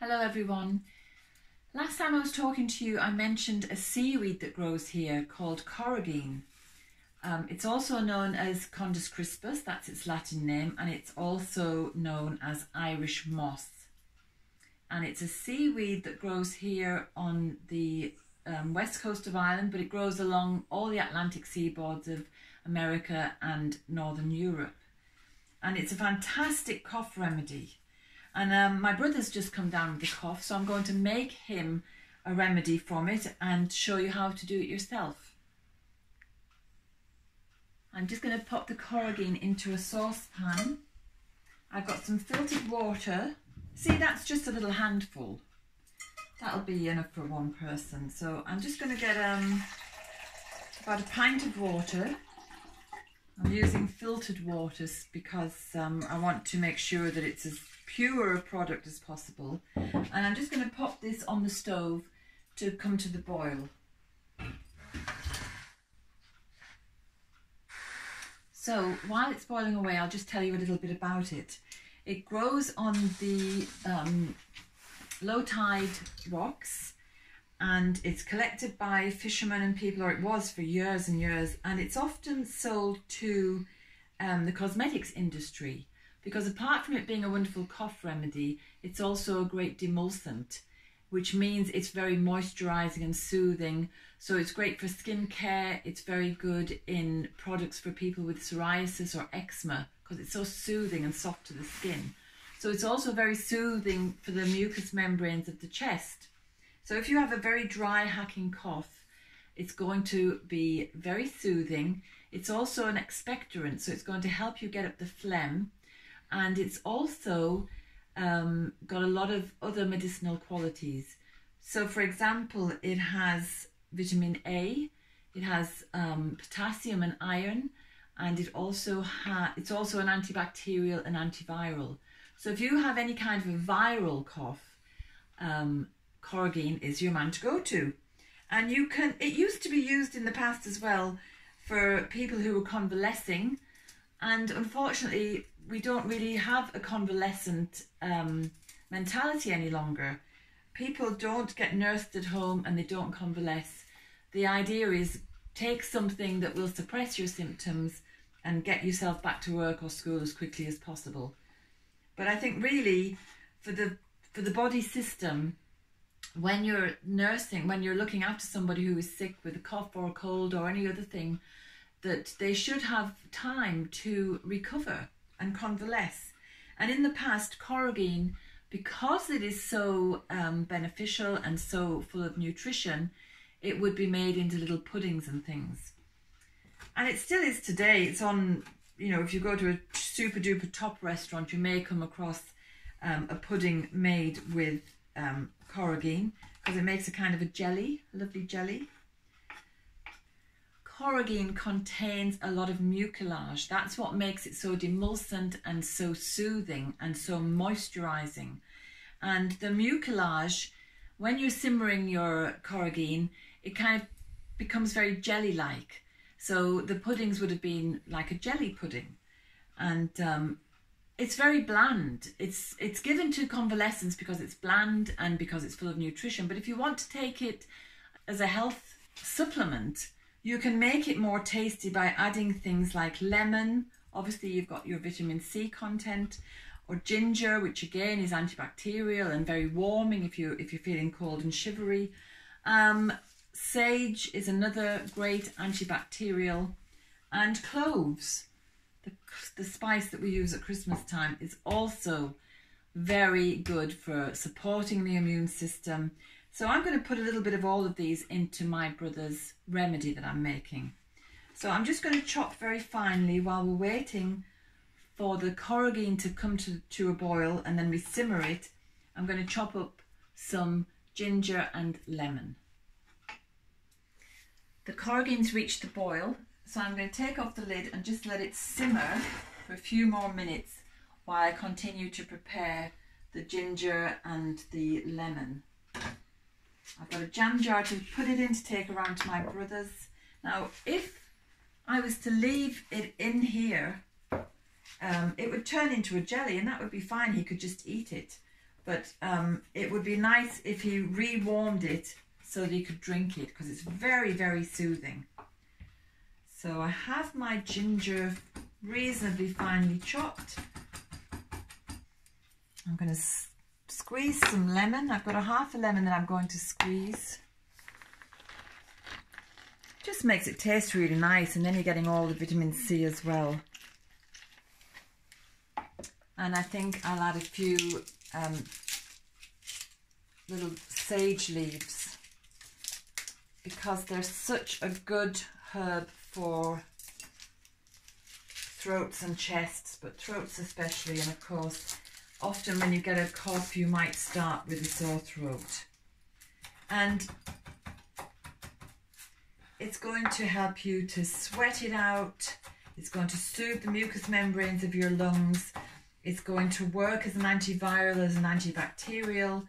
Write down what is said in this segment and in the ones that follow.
Hello everyone. Last time I was talking to you I mentioned a seaweed that grows here called carrageen. Um, it's also known as Chondrus crispus, that's its Latin name, and it's also known as Irish moss. And it's a seaweed that grows here on the um, west coast of Ireland, but it grows along all the Atlantic seaboards of America and Northern Europe. And it's a fantastic cough remedy. And um, my brother's just come down with a cough, so I'm going to make him a remedy from it and show you how to do it yourself. I'm just going to pop the carrageen into a saucepan. I've got some filtered water. See, that's just a little handful. That'll be enough for one person. So I'm just going to get um, about a pint of water. I'm using filtered waters because um, I want to make sure that it's as pure a product as possible. And I'm just going to pop this on the stove to come to the boil. So while it's boiling away, I'll just tell you a little bit about it. It grows on the um, low tide rocks and it's collected by fishermen and people, or it was for years and years, and it's often sold to um, the cosmetics industry because apart from it being a wonderful cough remedy, it's also a great demulcent, which means it's very moisturizing and soothing. So it's great for skin care. It's very good in products for people with psoriasis or eczema because it's so soothing and soft to the skin. So it's also very soothing for the mucous membranes of the chest. So if you have a very dry hacking cough, it's going to be very soothing. It's also an expectorant, so it's going to help you get up the phlegm and it's also um, got a lot of other medicinal qualities. So, for example, it has vitamin A, it has um, potassium and iron, and it also ha- it's also an antibacterial and antiviral. So, if you have any kind of a viral cough, um, Carrageen is your man to go to. And you can. It used to be used in the past as well for people who were convalescing, and unfortunately, we don't really have a convalescent um, mentality any longer. People don't get nursed at home and they don't convalesce. The idea is take something that will suppress your symptoms and get yourself back to work or school as quickly as possible. But I think really for the for the body system, when you're nursing, when you're looking after somebody who is sick with a cough or a cold or any other thing, that they should have time to recover and convalesce. And in the past, carrageen, because it is so um, beneficial and so full of nutrition, it would be made into little puddings and things. And it still is today. It's on, you know, if you go to a super duper top restaurant, you may come across um, a pudding made with um, carrageen because it makes a kind of a jelly, a lovely jelly. Carrageen contains a lot of mucilage. That's what makes it so demulcent and so soothing and so moisturizing. And the mucilage, when you're simmering your carrageen, it kind of becomes very jelly-like. So the puddings would have been like a jelly pudding. And um, it's very bland. It's it's given to convalescents because it's bland and because it's full of nutrition. But if you want to take it as a health supplement, you can make it more tasty by adding things like lemon. Obviously, you've got your vitamin C content, or ginger, which again is antibacterial and very warming if you if you're feeling cold and shivery. Um, sage is another great antibacterial, and cloves, the, the spice that we use at Christmas time, is also very good for supporting the immune system so I'm going to put a little bit of all of these into my brother's remedy that I'm making. So I'm just going to chop very finely while we're waiting for the carrageen to come to, to a boil and then we simmer it. I'm going to chop up some ginger and lemon. The carrageen's reached the boil, so I'm going to take off the lid and just let it simmer for a few more minutes while I continue to prepare the ginger and the lemon. I've got a jam jar to put it in to take around to my brother's. Now, if I was to leave it in here, um, it would turn into a jelly and that would be fine. He could just eat it. But um, it would be nice if you re-warmed it so that you could drink it because it's very, very soothing. So I have my ginger reasonably finely chopped. I'm going to squeeze some lemon. I've got a half a lemon that I'm going to squeeze. Just makes it taste really nice and then you're getting all the vitamin C as well. And I think I'll add a few um, little sage leaves because they're such a good herb for throats and chests, but throats especially, and of course, often when you get a cough, you might start with a sore throat. And it's going to help you to sweat it out. It's going to soothe the mucous membranes of your lungs. It's going to work as an antiviral, as an antibacterial.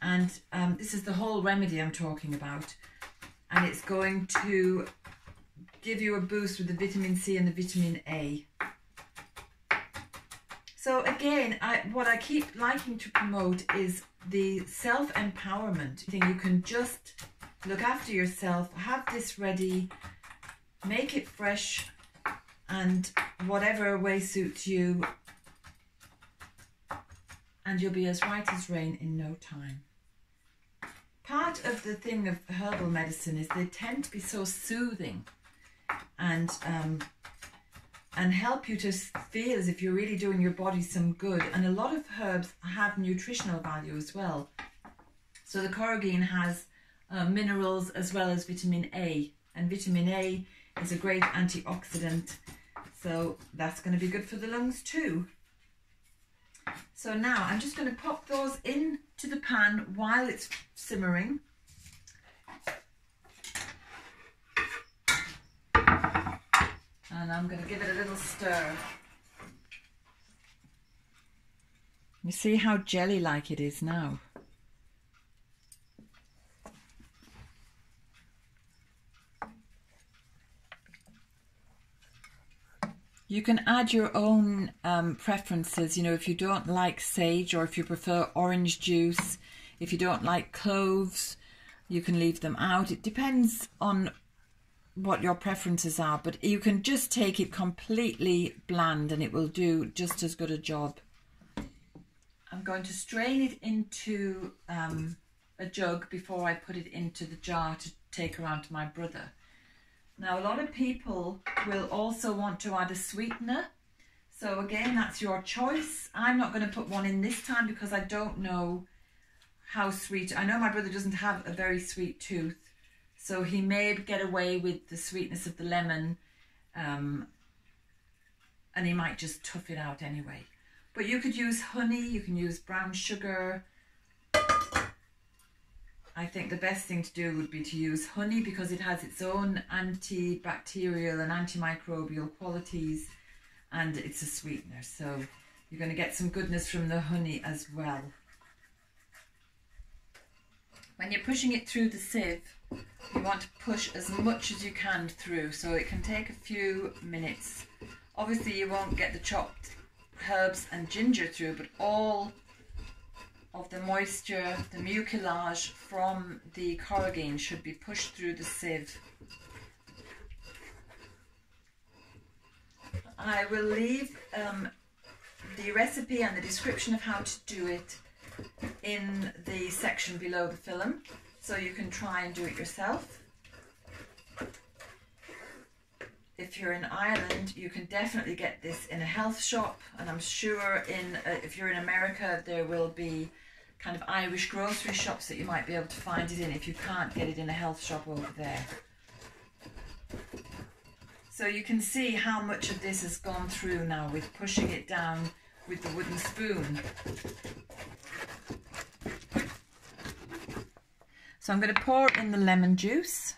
And um, this is the whole remedy I'm talking about. And it's going to give you a boost with the vitamin C and the vitamin A. Again, I, what I keep liking to promote is the self-empowerment thing. You can just look after yourself, have this ready, make it fresh, and whatever way suits you, and you'll be as white as rain in no time. Part of the thing of herbal medicine is they tend to be so soothing and um, and help you to feel as if you're really doing your body some good. And a lot of herbs have nutritional value as well. So the carrageen has uh, minerals as well as vitamin A. And vitamin A is a great antioxidant. So that's going to be good for the lungs too. So now I'm just going to pop those into the pan while it's simmering. And I'm going to give it a little stir. You see how jelly-like it is now? You can add your own um, preferences, you know, if you don't like sage or if you prefer orange juice, if you don't like cloves, you can leave them out. It depends on what your preferences are, but you can just take it completely bland and it will do just as good a job. I'm going to strain it into um, a jug before I put it into the jar to take around to my brother. Now, a lot of people will also want to add a sweetener. So again, that's your choice. I'm not going to put one in this time because I don't know how sweet. I know my brother doesn't have a very sweet tooth. So he may get away with the sweetness of the lemon um, and he might just tough it out anyway. But you could use honey, you can use brown sugar. I think the best thing to do would be to use honey because it has its own antibacterial and antimicrobial qualities and it's a sweetener. So you're going to get some goodness from the honey as well. When you're pushing it through the sieve, you want to push as much as you can through so it can take a few minutes. Obviously you won't get the chopped herbs and ginger through but all of the moisture, the mucilage from the carrageen should be pushed through the sieve. I will leave um, the recipe and the description of how to do it in the section below the film so you can try and do it yourself. If you're in Ireland, you can definitely get this in a health shop, and I'm sure in uh, if you're in America, there will be kind of Irish grocery shops that you might be able to find it in if you can't get it in a health shop over there. So you can see how much of this has gone through now with pushing it down with the wooden spoon. So I'm going to pour in the lemon juice.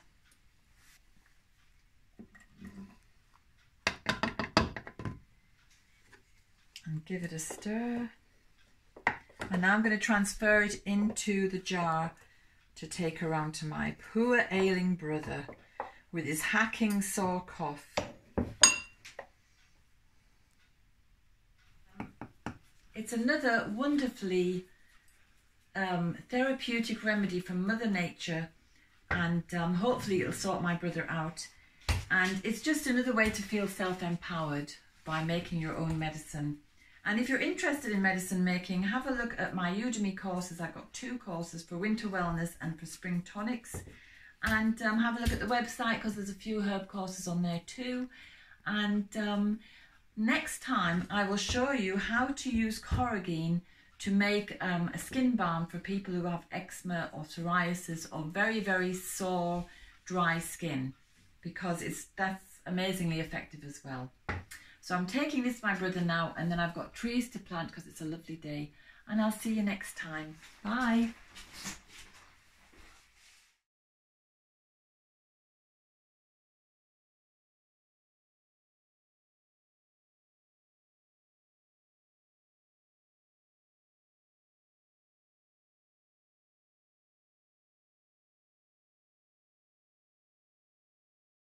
And give it a stir. And now I'm going to transfer it into the jar to take around to my poor ailing brother with his hacking sore cough. It's another wonderfully um, therapeutic remedy from Mother Nature, and um, hopefully it'll sort my brother out. And it's just another way to feel self empowered by making your own medicine. And if you're interested in medicine making, have a look at my Udemy courses. I've got two courses for winter wellness and for spring tonics. And um, have a look at the website because there's a few herb courses on there too. And um, next time I will show you how to use Carrageen to make um, a skin balm for people who have eczema or psoriasis or very, very sore, dry skin because it's that's amazingly effective as well. So I'm taking this my brother now and then I've got trees to plant because it's a lovely day and I'll see you next time. Bye.